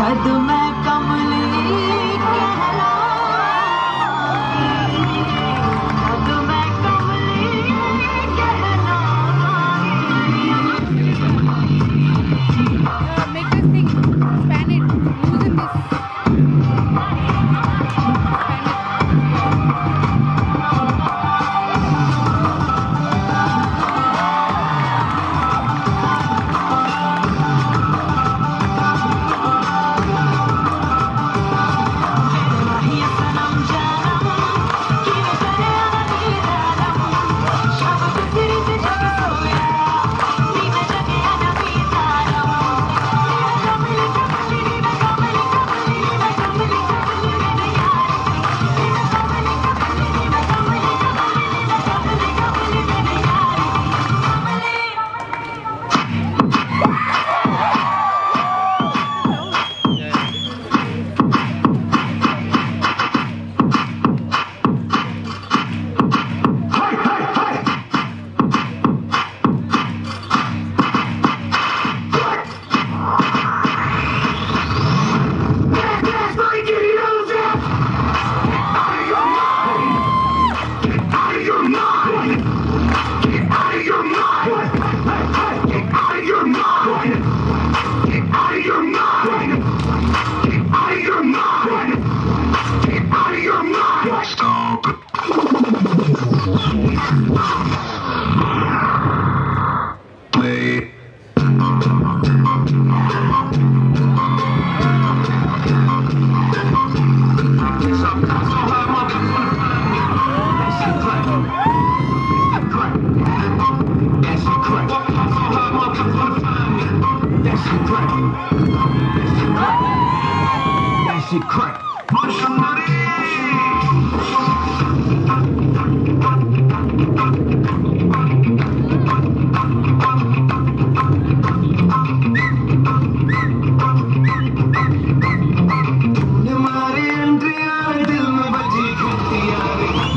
कद में कमली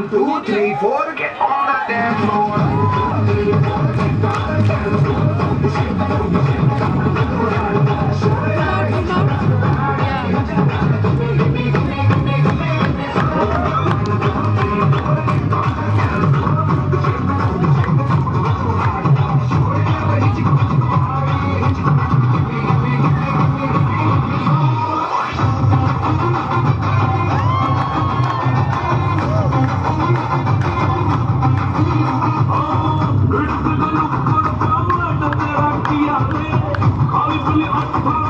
one, two, three, four, get on the damn floor. Papa!